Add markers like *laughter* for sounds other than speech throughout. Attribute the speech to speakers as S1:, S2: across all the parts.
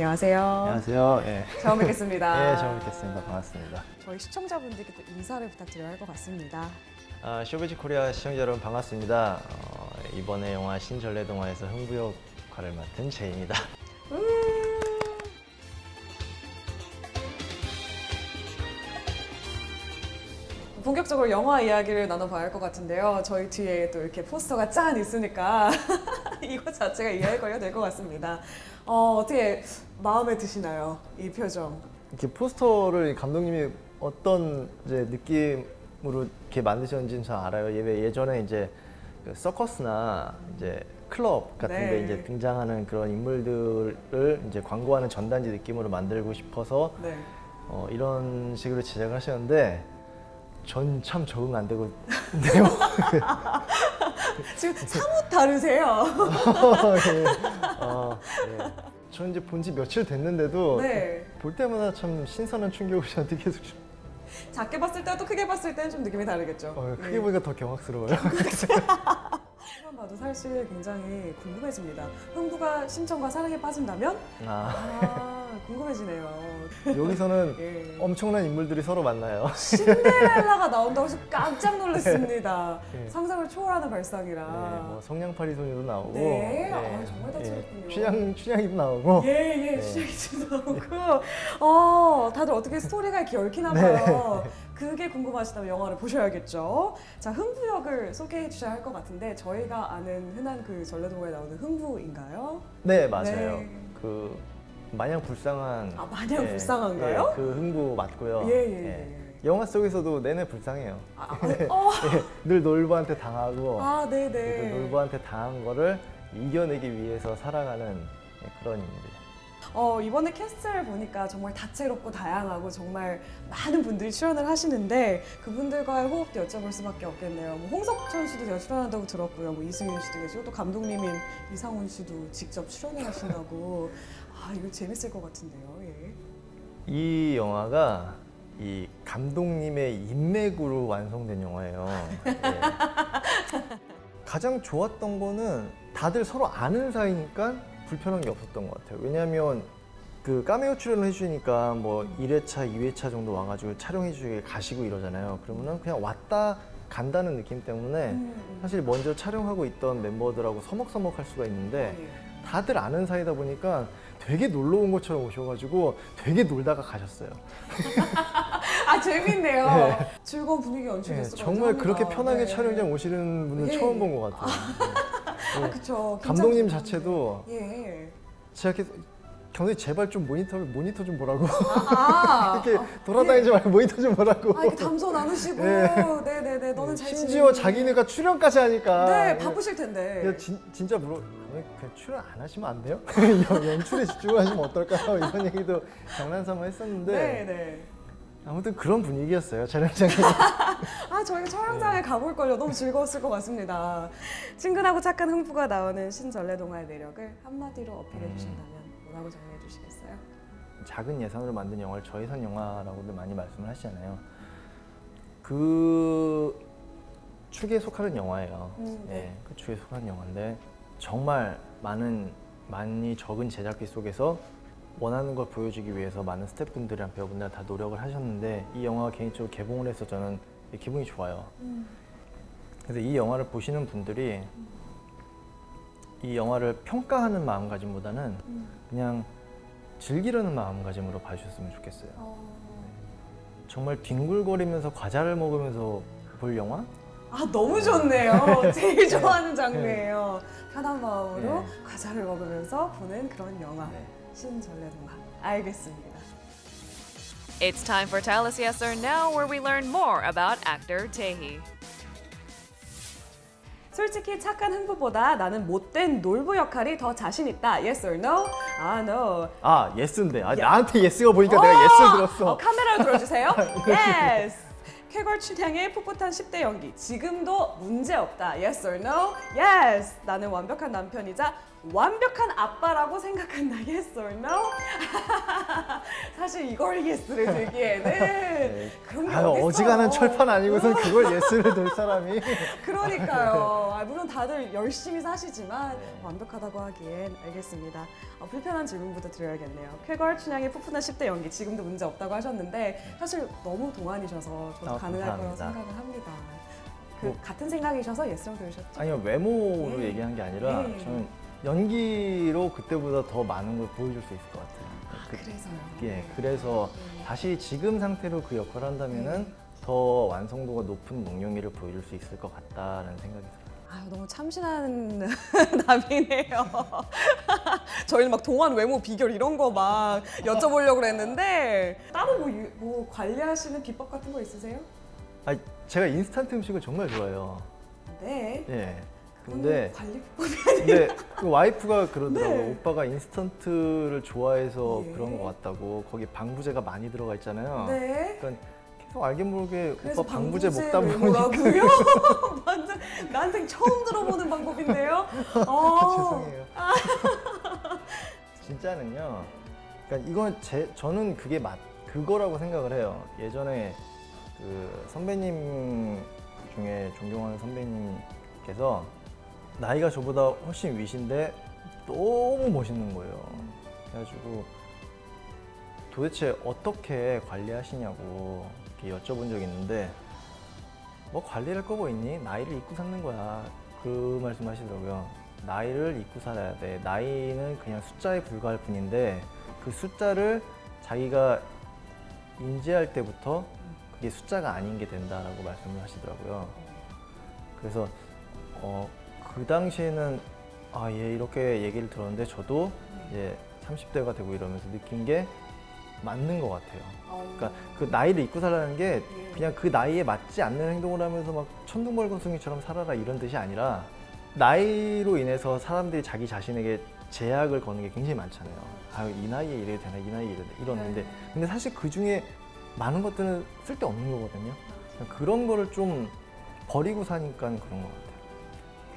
S1: 안녕하세요.
S2: 안녕하세요. 예.
S1: 처음 뵙겠습니다. *laughs*
S2: 예, 처음 뵙겠습니다. 반갑습니다.
S1: 저희 시청자분들께 또 인사를 부탁드려야 할 것 같습니다.
S2: 아, 쇼비즈 코리아 시청자 여러분 반갑습니다. 어, 이번에 영화 신전래동화에서 흥부 역할을 맡은 재희입니다. *laughs*
S1: 음. 본격적으로 영화 이야기를 나눠봐야 할 것 같은데요. 저희 뒤에 또 이렇게 포스터가 짠 있으니까 *laughs* 이거 자체가 이야기할 거리가 될것 같습니다. 어, 어떻게 마음에 드시나요? 이 표정.
S2: 이렇게 포스터를 감독님이 어떤 이제 느낌으로 이렇게 만드셨는지는 잘 알아요. 예, 예전에 이제 그 서커스나 이제 클럽 같은
S1: 네.
S2: 데 이제 등장하는 그런 인물들을 이제 광고하는 전단지 느낌으로 만들고 싶어서
S1: 네.
S2: 어, 이런 식으로 제작을 하셨는데 전 참 적응 안 되고 *laughs* *laughs* 네요. *laughs*
S1: 지금 사뭇 다르세요. *laughs*
S2: 예. 어, 예. 저 이제 본 지 며칠 됐는데도
S1: 네.
S2: 볼 때마다 참 신선한 충격을 저한테 계속 주-
S1: 작게 봤을 때와 또 크게 봤을 때는 좀 느낌이 다르겠죠.
S2: 어, 크게
S1: 네.
S2: 보니까 더 경악스러워요. *laughs*
S1: 처음 봐도 사실 굉장히 궁금해집니다. 흥부가 심청과 사랑에 빠진다면?
S2: 아,
S1: 아, 궁금해지네요.
S2: 여기서는 *laughs*
S1: 예.
S2: 엄청난 인물들이 서로 만나요.
S1: 신데렐라가 나온다고 해서 깜짝 *laughs* 놀랐습니다.
S2: 네.
S1: 상상을 초월하는 발상이라.
S2: 네, 뭐 성냥팔이 소녀도 나오고,
S1: 네, 아, 정말 다채롭군요.
S2: 춘향 춘향이도 나오고,
S1: 예, 예,
S2: 네.
S1: 시작이도 나오고. 어, 다들 어떻게 스토리가 이렇게 얽히나 봐요. *laughs* 그게 궁금하시다면 영화를 보셔야겠죠. 자, 흥부 역을 소개해 주셔야 할 것 같은데, 저희가 아는 흔한 그 전래동화에 나오는 흥부인가요?
S2: 네 맞아요.
S1: 네.
S2: 그 마냥 불쌍한,
S1: 아, 마냥
S2: 예,
S1: 불쌍한가요?
S2: 예, 그 흥부 맞고요.
S1: 예, 예, 예.
S2: 영화 속에서도 내내 불쌍해요.
S1: 아, 아, *laughs* 어,
S2: 예, 늘 놀부한테 당하고, 아그
S1: 네네.
S2: 놀부한테 당한 거를 이겨내기 위해서 살아가는 그런 인물.
S1: 어, 이번에 캐스트를 보니까 정말 다채롭고 다양하고 정말 많은 분들이 출연을 하시는데 그분들과의 호흡도 여쭤볼 수밖에 없겠네요. 뭐 홍석천 씨도 제가 출연한다고 들었고요. 뭐 이승윤 씨도 계시고 또 감독님인 이상훈 씨도 직접 출연을 하신다고. 아, 이거 재밌을 것 같은데요. 예.
S2: 이 영화가 이 감독님의 인맥으로 완성된 영화예요. 예. *laughs* 가장 좋았던 거는 다들 서로 아는 사이니까 불편한 게 없었던 것 같아요. 왜냐하면 그 까메오 출연을 해주니까 뭐 1회차, 2회차 정도 와가지고 촬영해주게 가시고 이러잖아요. 그러면은 그냥 왔다 간다는 느낌 때문에
S1: 음,
S2: 사실 먼저 촬영하고 있던 멤버들하고 서먹서먹할 수가 있는데
S1: 예.
S2: 다들 아는 사이다 보니까 되게 놀러 온 것처럼 오셔가지고 되게 놀다가 가셨어요. *laughs*
S1: 아, 재밌네요.
S2: 네.
S1: 즐거운 분위기
S2: 네,
S1: 연출됐을 것
S2: 정말
S1: 같아요.
S2: 그렇게 편하게
S1: 네.
S2: 촬영장 오시는 분은
S1: 예,
S2: 처음
S1: 예.
S2: 본것 같아요. *laughs*
S1: 아,
S2: 네.
S1: 그쵸.
S2: 감독님
S1: 긴장도
S2: 자체도
S1: 예.
S2: 제가 감독님 제발 좀 모니터 모니터 좀 보라고
S1: 아, *laughs*
S2: 이렇게 돌아다니지 말고 모니터 좀 보라고.
S1: 아, 이렇게 담소 나누시고.
S2: 네.
S1: 네, 네, 네. 너는 잘
S2: 심지어
S1: 지내니?
S2: 자기네가 출연까지 하니까.
S1: 네, 바쁘실 텐데.
S2: 그냥 진, 진짜 물어 그냥 출연 안 하시면 안 돼요? *laughs* 연- 연출에 집중하시면 어떨까요? *laughs* 이런 얘기도 장난삼아 했었는데
S1: 네, 네.
S2: 아무튼 그런 분위기였어요 촬영장이.
S1: 아, 저희가 촬영장에 가볼 걸요. 너무 즐거웠을 것 같습니다. 친근하고 착한 흥부가 나오는 신전래동화의 매력을 한마디로 어필해 주신다면 뭐라고 정리해 주시겠어요?
S2: 작은 예산으로 만든 영화를 저예산 영화라고도 많이 말씀을 하시잖아요. 그 축에 속하는 영화예요.
S1: 음, 네.
S2: 예, 그 축에 속하는 영화인데 정말 많은 많이 적은 제작비 속에서 원하는 걸 보여주기 위해서 많은 스태프분들이랑 배우분들 다 노력을 하셨는데 이 영화가 개인적으로 개봉을 해서 저는 기분이 좋아요.
S1: 음.
S2: 그래서 이 영화를 보시는 분들이 이 영화를 평가하는 마음가짐보다는
S1: 음.
S2: 그냥 즐기려는 마음가짐으로 봐주셨으면 좋겠어요.
S1: 어...
S2: 정말 뒹굴거리면서 과자를 먹으면서 볼 영화?
S1: 아, 너무 좋네요. *laughs* 제일 좋아하는 장르예요. 편한 마음으로
S2: 네.
S1: 과자를 먹으면서 보는 그런 영화.
S2: 네.
S1: 신전래 동화. 알겠습니다.
S3: It's time for Tell Us Yes or No, where we learn more about actor Taehi.
S1: 솔직히 착한 흥부보다 나는 못된 놀부 역할이 더 자신 있다. Yes or no? 아, no.
S2: 아 yes인데 아, 나한테 yes가 보니까 내가 yes를 들었어.
S1: 어, 카메라를 들어주세요. *laughs* yes. 쾌걸 춘향의 풋풋한 10대 연기. 지금도 문제 없다. Yes or no? Yes. 나는 완벽한 남편이자 완벽한 아빠라고 생각한다. Yes or no? *laughs* 사실 이걸 yes를 들기에는 그런 게
S2: 아유,
S1: 어딨어요.
S2: 어지간한 철판 아니고선 그걸 yes를 들 사람이 *laughs*
S1: 그러니까요. 아, 물론 다들 열심히 사시지만
S2: 네.
S1: 완벽하다고 하기엔 알겠습니다. 어, 불편한 질문부터 드려야겠네요. 쾌걸 춘향의 풋풋한 10대 연기 지금도 문제 없다고 하셨는데 사실 너무 동안이셔서 저도
S2: 아,
S1: 가능할 거라고. 생각을 합니다. 그
S2: 뭐-
S1: 같은 생각이셔서 yes라고 들으셨죠?
S2: 아니요 외모로
S1: 네.
S2: 얘기한 게 아니라
S1: 네.
S2: 저는 연기로 그때보다 더 많은 걸 보여줄 수 있을 것 같아요. 그-
S1: 그래서요.
S2: 예, 그래서
S1: 네.
S2: 다시 지금 상태로 그 역할을 한다면은
S1: 네.
S2: 더 완성도가 높은 목연기를 보여줄 수 있을 것 같다라는 생각이 들어요.
S1: 아유, 너무 참신한 *laughs* 답이네요. *laughs* 저희는 막 동안 외모 비결 이런 거 막 여쭤보려고 그랬는데 따로 뭐, 유- 뭐 관리하시는 비법 같은 거 있으세요?
S2: 아, 제가 인스턴트 음식을 정말 좋아해요.
S1: 네.
S2: 예. 근데
S1: 관리
S2: 근데 그 와이프가 그러더라고요.
S1: 네.
S2: 오빠가 인스턴트를 좋아해서
S1: 예.
S2: 그런 것 같다고. 거기 방부제가 많이 들어가 있잖아요.
S1: 네.
S2: 그러니까 계속 알게 모르게 오빠 방부제 먹다
S1: 왜
S2: 보니까?
S1: 완전 나한테 처음 들어보는 방법인데요. *laughs* 어.
S2: 죄송해요. 진짜는요. 그러니까 이건 제 저는 그게 맞 그거라고 생각을 해요. 예전에 그 선배님 중에 존경하는 선배님께서 나이가 저보다 훨씬 위신데 너무 멋있는 거예요. 그래가지고 도대체 어떻게 관리하시냐고 이렇게 여쭤본 적이 있는데 뭐 관리할 거뭐 있니? 나이를 잊고 사는 거야. 그 말씀 하시더라고요. 나이를 잊고 살아야 돼. 나이는 그냥 숫자에 불과할 뿐인데 그 숫자를 자기가 인지할 때부터 그게 숫자가 아닌 게 된다라고 말씀을 하시더라고요. 그래서 어, 그 당시에는 아, 예, 이렇게 얘기를 들었는데 저도 이제 30대가 되고 이러면서 느낀 게 맞는 것 같아요. 그러니까 그 나이를 잊고 살라는 게
S1: 예.
S2: 그냥 그 나이에 맞지 않는 행동을 하면서 막 천둥벌거숭이처럼 살아라 이런 뜻이 아니라 나이로 인해서 사람들이 자기 자신에게 제약을 거는 게 굉장히 많잖아요. 아유 이 나이에 이래야 되나 이 나이에 되나 이러는데
S1: 네.
S2: 근데 사실 그 중에 많은 것들은 쓸데없는 거거든요. 그냥 그런 거를 좀 버리고 사니까 그런 것 같아요.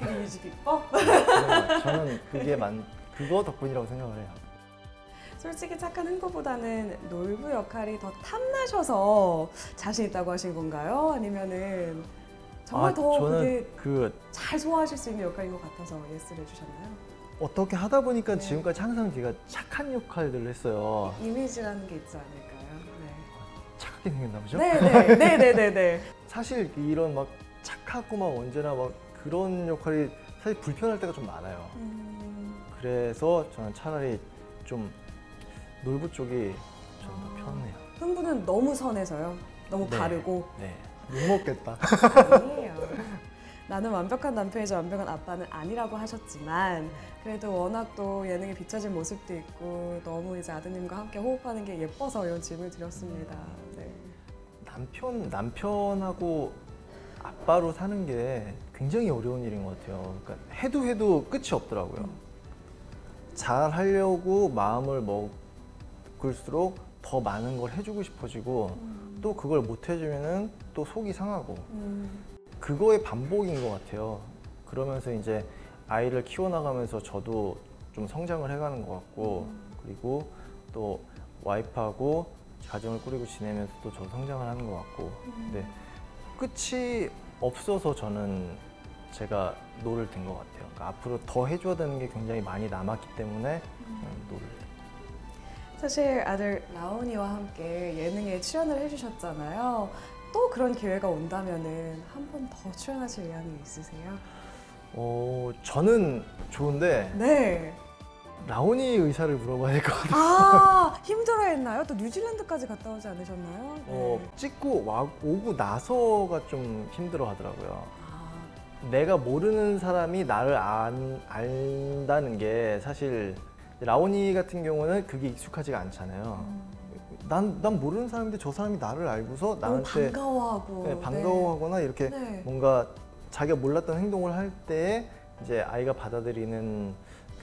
S1: 이미지 비법?
S2: 그래서 저는 그게 만 그거 덕분이라고 생각을 해요.
S1: 솔직히 착한 흥부보다는 놀부 역할이 더 탐나셔서 자신 있다고 하신 건가요? 아니면은 정말
S2: 아,
S1: 더
S2: 저는
S1: 그게
S2: 그
S1: 잘 소화하실 수 있는 역할인 것 같아서 예스를 해주셨나요?
S2: 어떻게 하다 보니까
S1: 네.
S2: 지금까지 항상 제가 착한 역할들을 했어요.
S1: 이미지라는 게 있지 않을까요?
S2: 착하게 생겼나 보죠?
S1: 네, 네, 네, 네, 네, 네.
S2: 사실 이런 막 착하고 막 언제나 막 그런 역할이 사실 불편할 때가 좀 많아요.
S1: 음,
S2: 그래서 저는 차라리 좀 놀부 쪽이 좀
S1: 아.
S2: 더 편해요.
S1: 흥부는 너무 선해서요. 너무
S2: 네.
S1: 바르고
S2: 네. 욕 먹겠다.
S1: 아니에요. 나는 완벽한 남편이자 완벽한 아빠는 아니라고 하셨지만 그래도 워낙 또 예능에 비춰진 모습도 있고 너무 이제 아드님과 함께 호흡하는 게 예뻐서 이런 질문을 드렸습니다. 네.
S2: 남편 남편하고 아빠로 사는 게 굉장히 어려운 일인 것 같아요. 그러니까 해도 해도 끝이 없더라고요. 잘 하려고 마음을 먹을수록 더 많은 걸 해주고 싶어지고 또 그걸 못 해주면은 또 속이 상하고.
S1: 음,
S2: 그거의 반복인 것 같아요. 그러면서 이제 아이를 키워나가면서 저도 좀 성장을 해가는 것 같고 그리고 또 와이프하고 가정을 꾸리고 지내면서 또 저 성장을 하는 것 같고. 근데 끝이 없어서 저는 제가 노를 든 것 같아요. 그러니까 앞으로 더 해줘야 되는 게 굉장히 많이 남았기 때문에 음, 노를 든
S1: 사실 아들 라온이와 함께 예능에 출연을 해주셨잖아요. 또 그런 기회가 온다면은 한 번 더 출연하실 의향이 있으세요?
S2: 어, 저는 좋은데
S1: 네.
S2: 라온이 의사를 물어봐야 될 것 같아요.
S1: 아 힘들어 했나요? 또 뉴질랜드까지 갔다 오지 않으셨나요? 네.
S2: 어, 찍고 와, 오고 나서가 좀 힘들어 하더라고요.
S1: 아,
S2: 내가 모르는 사람이 나를 안, 안다는 게 사실 라온이 같은 경우는 그게 익숙하지가 않잖아요. 난, 난 모르는 사람인데 저 사람이 나를 알고서 나한테
S1: 반가워하고
S2: 네, 반가워하거나 이렇게
S1: 네.
S2: 뭔가 자기가 몰랐던 행동을 할 때에 이제 아이가 받아들이는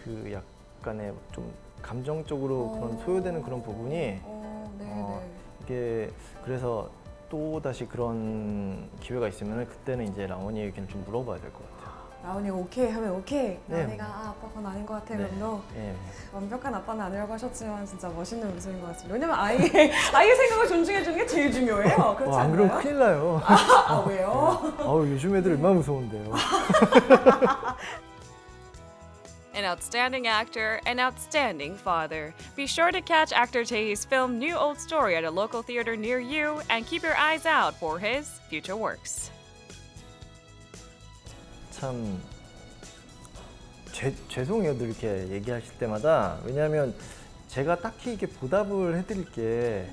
S2: 그 약 간의 좀 감정적으로 그런
S1: 어.
S2: 소요되는 그런 부분이
S1: 어, 네,
S2: 어,
S1: 네.
S2: 이게 그래서 또 다시 그런 기회가 있으면 그때는 이제 라온이 의견을 좀 물어봐야 될 것 같아요.
S1: 라온이가 오케이 하면 오케이.
S2: 네.
S1: 라온이가 아 아빠 그건 아닌 것 같아.
S2: 네.
S1: 그럼 너
S2: 예.
S1: 완벽한 아빠는 아니라고 하셨지만 진짜 멋있는 모습인 것 같습니다. 왜냐면 아이의 *laughs* 아이의 생각을 존중해 주는 게 제일 중요해요. 그렇지
S2: 와, 안? 그러면 큰일 나요. *laughs*
S1: 아 왜요?
S2: 아우 요즘 애들 얼마나 무서운데요. *laughs*
S3: An outstanding actor, an outstanding father. Be sure to catch actor Tae's film New Old Story at a local theater near you and keep your eyes out for his future works.
S2: 참 죄, 죄송해요 늘 이렇게 얘기하실 때마다 왜냐하면 제가 딱히 이렇게 보답을 해드릴 게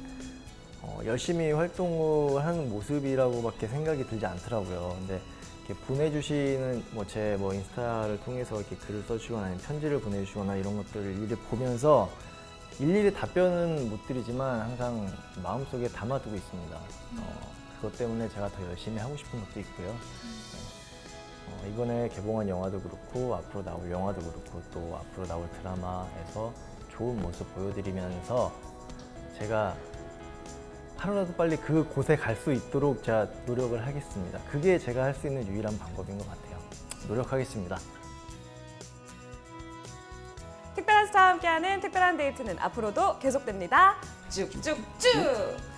S2: 어, 열심히 활동을 하는 모습이라고밖에 생각이 들지 않더라고요. 근데 이렇게 보내주시는 뭐제뭐 인스타를 통해서 이렇게 글을 써주거나 아니면 편지를 보내주시거나 이런 것들을 일일이 보면서 일일이 답변은 못 드리지만 항상 마음속에 담아두고 있습니다. 어, 그것 때문에 제가 더 열심히 하고 싶은 것도 있고요. 어, 이번에 개봉한 영화도 그렇고 앞으로 나올 영화도 그렇고 또 앞으로 나올 드라마에서 좋은 모습 보여드리면서 제가 하루라도 빨리 그 곳에 갈 수 있도록 제가 노력을 하겠습니다. 그게 제가 할 수 있는 유일한 방법인 것 같아요. 노력하겠습니다.
S1: 특별한 스타와 함께하는 특별한 데이트는 앞으로도 계속됩니다. 쭉쭉쭉.